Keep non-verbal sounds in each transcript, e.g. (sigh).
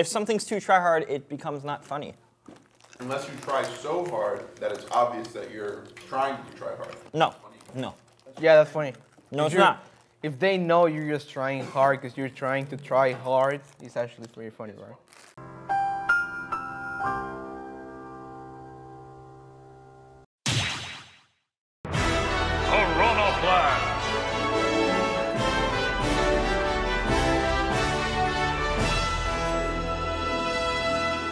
if something's too try hard, it becomes not funny. Unless you try so hard that it's obvious that you're trying to try hard. No, no. Yeah, that's funny. No, If it's not. If they know you're just trying hard because you're trying to try hard, it's actually pretty funny, right?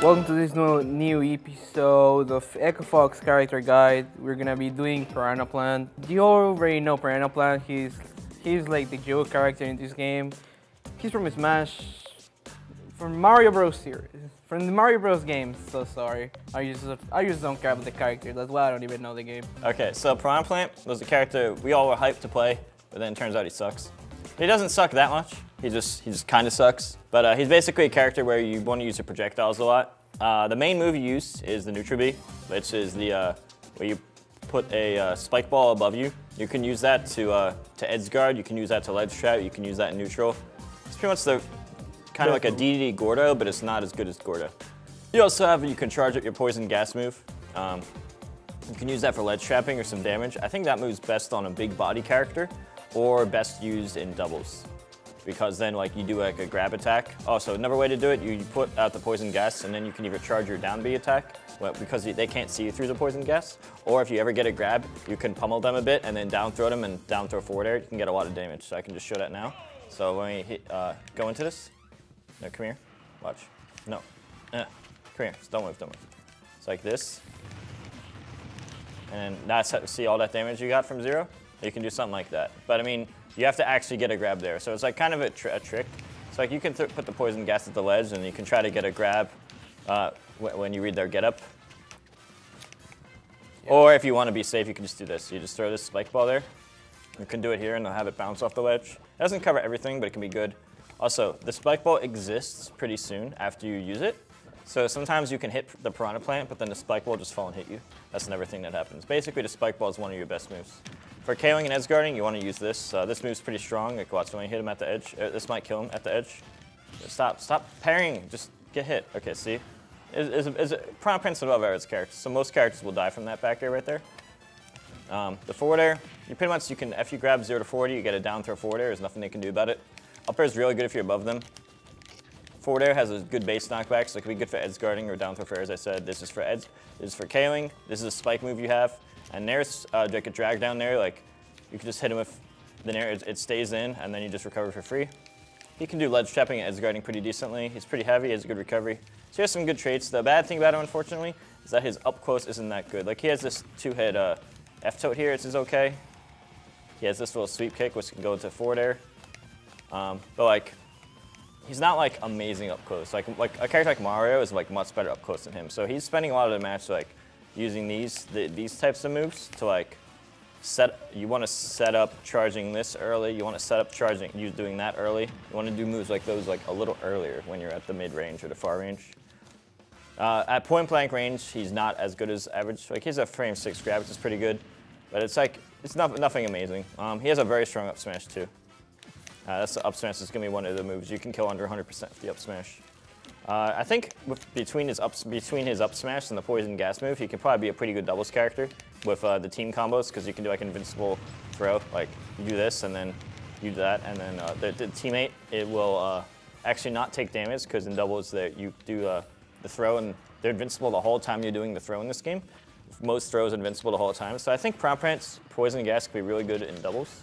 Welcome to this new, new episode of Echo Fox Character Guide. We're gonna be doing Piranha Plant. You already know Piranha Plant. He's he's like the joke character in this game. He's from Smash, from Mario Bros. series, from the Mario Bros. games. So sorry, I just I just don't care about the character. That's why I don't even know the game. Okay, so Piranha Plant was a character we all were hyped to play, but then it turns out he sucks. He doesn't suck that much. He just he just kind of sucks. But uh, he's basically a character where you want to use your projectiles a lot. Uh, the main move you use is the B, which is the uh, where you put a uh, spike ball above you. You can use that to uh, to edge guard. You can use that to ledge trap. You can use that in neutral. It's pretty much the kind of like a DDD Gordo, but it's not as good as Gordo. You also have you can charge up your poison gas move. Um, you can use that for ledge trapping or some damage. I think that move's best on a big body character or best used in doubles. Because then like you do like a grab attack. Also, another way to do it, you put out the poison gas and then you can either charge your down B attack well, because they can't see you through the poison gas. Or if you ever get a grab, you can pummel them a bit and then down throw them and down throw forward air. You can get a lot of damage. So I can just show that now. So when we hit, uh, go into this, no, come here, watch. No, eh. come here, don't move, don't move. It's like this. And that's how, see all that damage you got from zero? You can do something like that. But I mean, you have to actually get a grab there. So it's like kind of a, tr a trick. It's like you can th put the poison gas at the ledge and you can try to get a grab uh, wh when you read their get up. Or if you want to be safe, you can just do this. You just throw this spike ball there. You can do it here and they'll have it bounce off the ledge. It doesn't cover everything, but it can be good. Also, the spike ball exists pretty soon after you use it. So sometimes you can hit the piranha plant, but then the spike ball will just fall and hit you. That's another thing that happens. Basically, the spike ball is one of your best moves. For KOing and edge guarding, you want to use this. Uh, this move's pretty strong. Like watch when you hit him at the edge. Uh, this might kill him at the edge. Stop, stop parrying. Just get hit. Okay, see? Is, is, piranha plant's above average character, so most characters will die from that back air right there. Um, the forward air, you pretty much, you can, if you grab 0 to 40, you get a down throw forward air. There's nothing they can do about it. Up air is really good if you're above them. Forward air has a good base knockback, so it can be good for edge guarding or down throw for air, as I said. This is for edge, this is for KOing. This is a spike move you have. And there's uh, like a drag down there, like you can just hit him with the nair, it, it stays in, and then you just recover for free. He can do ledge trapping edge guarding pretty decently. He's pretty heavy, he has a good recovery. So he has some good traits. The bad thing about him, unfortunately, is that his up close isn't that good. Like he has this two-hit uh, F-tilt here, it's okay. He has this little sweep kick, which can go into forward air. Um, but like, he's not like amazing up close. Like, like a character like Mario is like much better up close than him. So he's spending a lot of the match like using these the, these types of moves to like set. You want to set up charging this early. You want to set up charging you doing that early. You want to do moves like those like a little earlier when you're at the mid range or the far range. Uh, at point blank range, he's not as good as average. Like he's a frame six grab, which is pretty good, but it's like it's not, nothing amazing. Um, he has a very strong up smash too. Uh, that's the up smash is gonna be one of the moves you can kill under 100% with the up smash. Uh, I think with, between his up between his up smash and the poison gas move, he can probably be a pretty good doubles character with uh, the team combos because you can do like invincible throw. Like you do this and then you do that, and then uh, the, the, teammate it will uh, actually not take damage because in doubles that you do uh, the throw and they're invincible the whole time you're doing the throw in this game. Most throws invincible the whole time. So I think Prompt Prance, Poison Gas could be really good in doubles.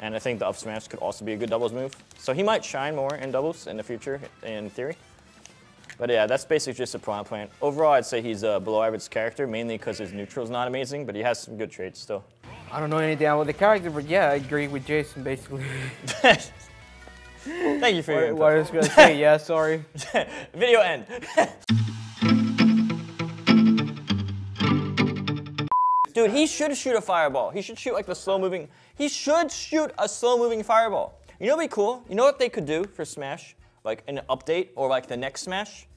And I think the up smash could also be a good doubles move. So he might shine more in doubles in the future, in theory. But yeah, that's basically just a Piranha Plant. Overall, I'd say he's a below average character, mainly because his neutral's not amazing, but he has some good traits still. I don't know anything about the character, but yeah, I agree with Jason basically. (laughs) Thank you for your what, what I was gonna say, yeah, sorry. (laughs) Video end. (laughs) Dude, he should shoot a fireball. He should shoot like the slow moving. He should shoot a slow moving fireball. You know what'd be cool? You know what they could do for Smash? Like an update or like the next Smash?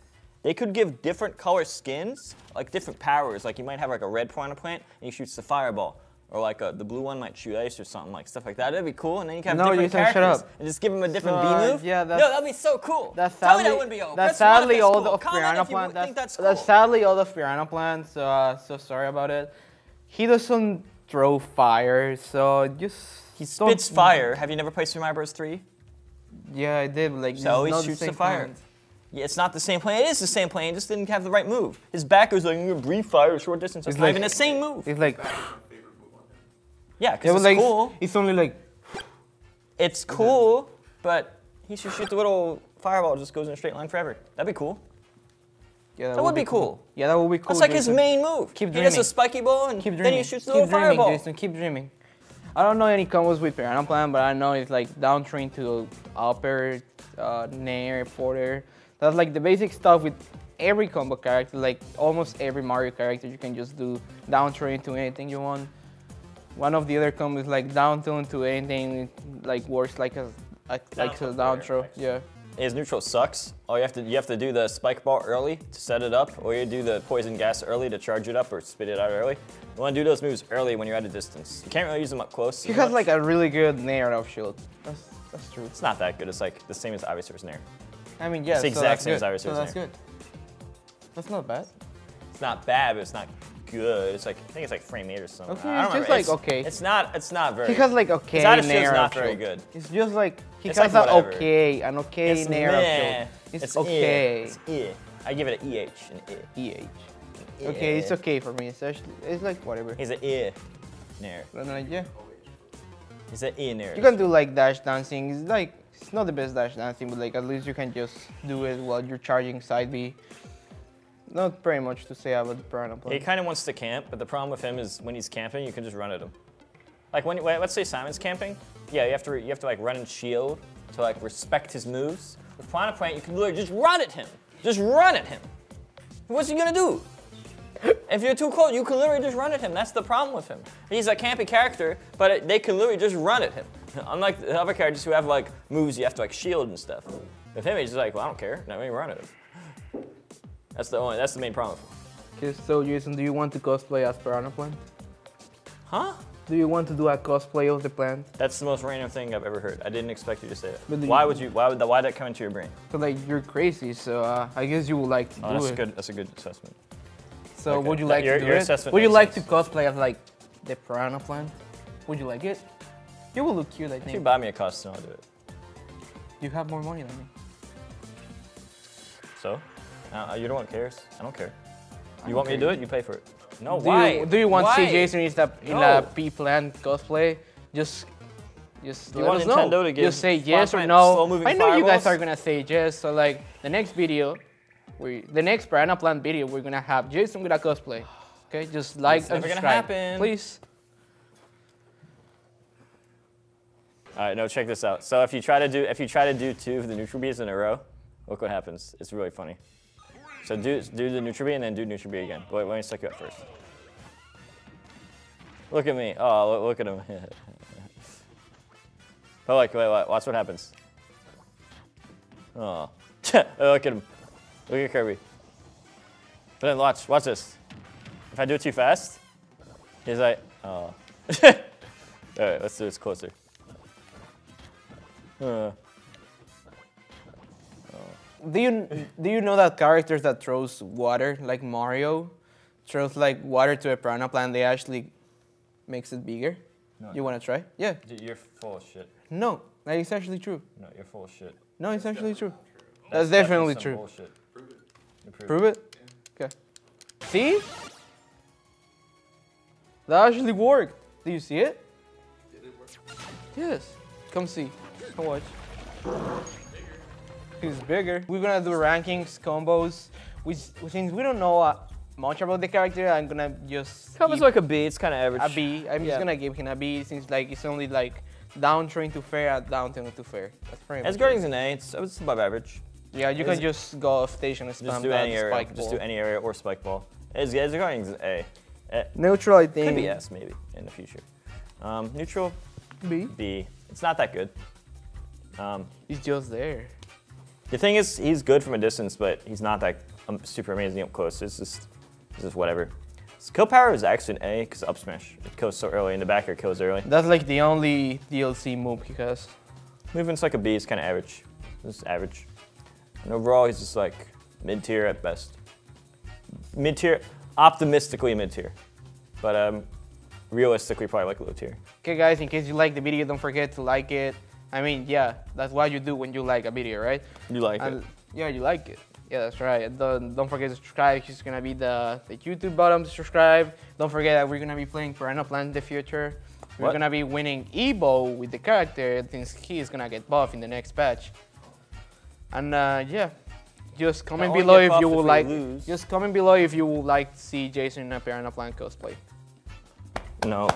They could give different color skins, like different powers. Like you might have like a red piranha plant and he shoots the fireball. or like uh the blue one might shoot ice or something like stuff like that. That'd be cool, and then you can have No, different shut characters up. and just give them a different B move. yeah, no, that'd be so cool. That's Tell me sadly, that wouldn't be. Oh, that's sadly that's all cool? Comment Piranha if you Plant. think That's, that's that's sadly all the Piranha Plant. So, uh, so sorry about it. He doesn't throw fire, so just He spits fire. Have you never played Super Mario Bros. 3? Yeah, I did. Like So he shoots the, fire. Yeah, it's not the same plane. It is the same plane. It just didn't have the right move. His back was like, "I'm gonna fire short distance. It's It's not like- even the same move. It's like Yeah, yeah, because but it's like cool. it's only like It's cool, but he should shoot the little fireball. It just goes in a straight line forever. That'd be cool. yeah. That would be cool. Yeah, that would be cool. That's like his main move. Keep dreaming. he does a dreaming. spiky ball and Keep then dreaming. he shoots the keep little dreaming, fireball. Jason. Keep dreaming. I don't know any combos with Piranha Plant, but I know it's like down train to upper, uh, nair, forward. That's like the basic stuff with every combo character. Like almost every Mario character, you can just do down throw into anything you want. One of the other combos like down throw to anything like works like a like, like Down a down throw. right. Yeah. His neutral sucks. All you have to you have to do the spike ball early to set it up, or you do the poison gas early to charge it up or spit it out early. You want to do those moves early when you're at a distance. You can't really use them up close. He as has much. like a really good nair of shield. That's that's true. It's not that good. It's like the same as Ivysaur's Nair. I mean, yeah, It's the so exact that's same as good. Iris So that's good. That's not bad. It's not bad, but it's not good. It's like I think it's like frame eight or something. Okay, I don't it's just like It's- okay. It's not. It's not very. He has like okay His attitude's nair not very good. It's just like he It's has like an okay, an okay It's nair meh. It's, It's okay. eh. It's eh. I give it an EH. An eh. EH. Okay, it's okay for me. It's actually, it's like whatever. He's an eh. Nair. Like, yeah, He's an eh nair. you can do like dash dancing. It's like it's not the best dash dancing, but like at least you can just do it while you're charging side B. Not very much to say about the piranha He kind of wants to camp, but the problem with him is when he's camping, you can just run at him. Like when, let's say Simon's camping, yeah, you have to you have to like run and shield to like respect his moves. With Piranha Plant, you can literally just run at him. Just run at him. What's he gonna do? If you're too close, you can literally just run at him. That's the problem with him. He's a campy character, but it, they can literally just run at him. (laughs) Unlike the other characters who have like moves you have to like shield and stuff. With him, he's just like, well, I don't care. Let me run at him. That's the only. That's the main problem. Okay, so Jason, do you want to cosplay as piranha plant? Huh? Do you want to do a cosplay of the plant? That's the most random thing I've ever heard. I didn't expect you to say that. Why you- would you? Why would that? Why that come into your brain? So like you're crazy, so uh, I guess you would like to Oh, do that's it. a good. That's a good assessment. So Okay. would you like your- to do your it? assessment Would you like sense. to cosplay as like the piranha plant? Would you like it? You will look cute, I If you buy me a costume, I'll do it. You have more money than me. So, uh, you don't want cares. I don't care. You don't want me to do it? You pay for it. No, do why? You, do you want to Why? see Jason in the in No. a P plant cosplay? Just, just You let want us know. Nintendo to give Just say yes or no. I know you guys are gonna say yes. So like the next video, we the next piranha plant video, we're gonna have Jason with a cosplay. Okay, just like It's and never gonna subscribe, happen. please. All right, no, check this out. So if you try to do if you try to do two of the neutral bees in a row, look what happens. It's really funny. So do do the neutral bee and then do neutral bee again. Wait, let me suck you up first. Look at me. Oh, look, look at him. (laughs) but like, wait, wait, watch what happens. Oh, (laughs) look at him. Look at Kirby. But then watch, watch this. If I do it too fast, he's like, oh. (laughs) All right, let's do this closer. Uh, Do you do you know that characters that throws water like Mario throws like water to a piranha plant? They actually makes it bigger. You wanna try? Yeah. You're full of shit. No, that is actually true. No, you're full of shit. No, it's actually true. That's definitely some true. Bullshit. You prove Prove it. Okay. See? That actually worked. Do you see it? Did it work? Yes. Come see. Watch. He's bigger. We're gonna do rankings, combos. We, since we don't know uh, much about the character, I'm gonna just give like a B. It's kind of average. a B. I'm Yeah. just gonna give him a B since like it's only like down train to fair and down train to fair. That's pretty As. Guardian's an A. It's, it's above average. Yeah, you Is can just go off station and spam Just do any area. Just ball. do any area or spike ball. As, as Guardian's an A. Neutral, I think. Could be S maybe in the future. Um, neutral B. B. It's not that good. Um, He's just there. the thing is, he's good from a distance, but he's not that um, super amazing up close. It's just, it's just whatever. Kill power is actually an A because up smash. It kills so early, and the back backer kills early. That's like the only DLC move he has. Movement's like a B, it's kind of average. It's average. And overall, he's just like mid tier at best. Mid tier, optimistically mid tier. But um, realistically, probably like low tier. Okay guys, in case you like the video, don't forget to like it. I mean, yeah, that's what you do when you like a video, right? You like And- it? Yeah, you like it. Yeah, that's right. Don't, don't forget to subscribe. It's gonna be the, the YouTube button to subscribe. Don't forget that we're gonna be playing Piranha Plant in the future. We're What? gonna be winning Evo with the character since he is gonna get buff in the next patch. And uh, yeah, just comment below if you would like. lose. Just comment below if you would like to see Jason in a Piranha Plant cosplay. No.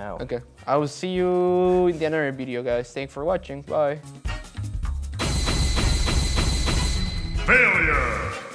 Ow. Okay, I will see you in the another video, guys. Thanks for watching. Bye. Failure!